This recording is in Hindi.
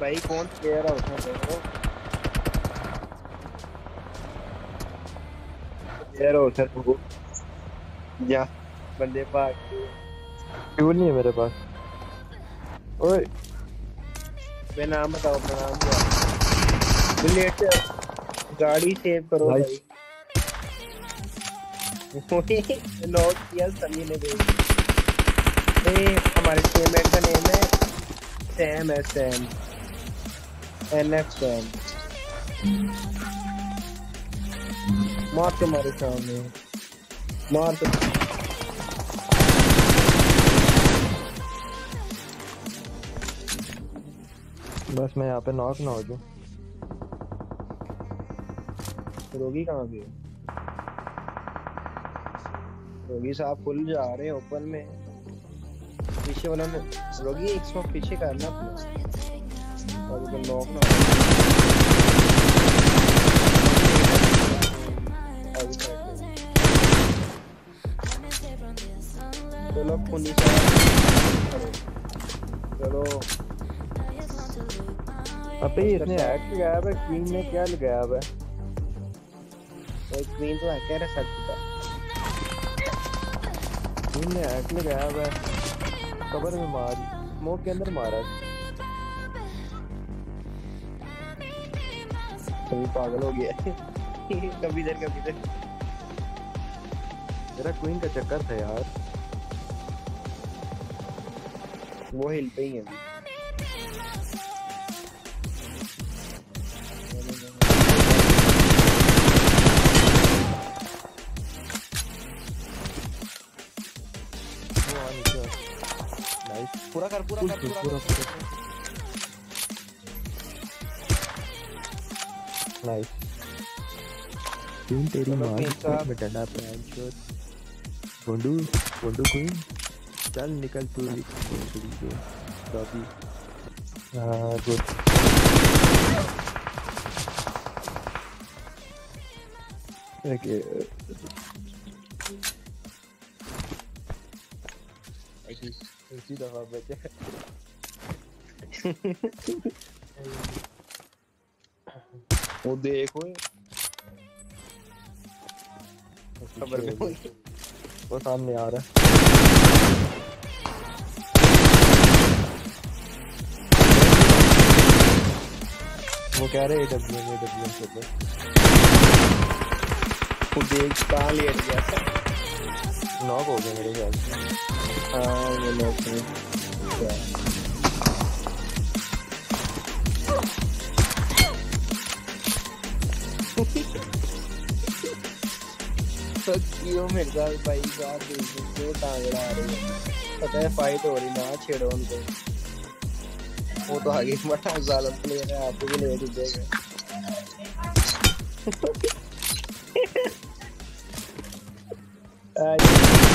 भाई कौन प्लेयर है? उसमें देखो प्लेयर हो सर वो। या बंदे गए। फ्यूल नहीं है मेरे पास? ओए। मैं नाम बताओ अपना नाम क्या? बुलेट गाड़ी सेव करो भाई। नोट किया सनी ने ए हमारे टीममेट का नेम है। सैम है सैम एन एफ़ सैम मार तुम्हारे सामने। मार तो बस मैं यहाँ पे नॉक ना हो जाऊँ। रोगी कहाँ गए? रोगी साहब फुल जा रहे हैं ओपन में। पीछे वाला ने रोगी एक सौ पीछे करना। अपना और। चलो चलो अबे इसने हैक लगाया है क्वीन ने क्या लगाया है? एक क्वीन तो है, कह रहा सकता क्वीन ने हैक लगाया है। कवर में मार स्मोक के अंदर मारा। कभी पागल हो गया कभी इधर कभी इधर। मेरा क्वीन का चक्कर था यार। वो हिल पे ही है। पूरा कर पूरा कर पूरा पूरा नाइस क्वीन तेरी साहब। में डंडा प्लान शॉट गोंडू गोंडू क्वीन चल निकल तू भी। थोड़ी से लॉबी हाँ गुड ओके इसी दफ़ा बचे। वो देखो। वो सामने आ रहा है। वो कह रहे डब्ल्यू में डब्ल्यू से वो देख कहाँ लेट गया। था नॉक हो गया मेरे ख्याल से। हाँ वो लोग थे। तो क्यों मेरे साथ भाई यार क्यों टांगड़ा आ रही है। पता है फाइट हो रही ना छेड़ो उनको। वो तो आगे मटा जालम प्लेयर है आपको भी नहीं देगा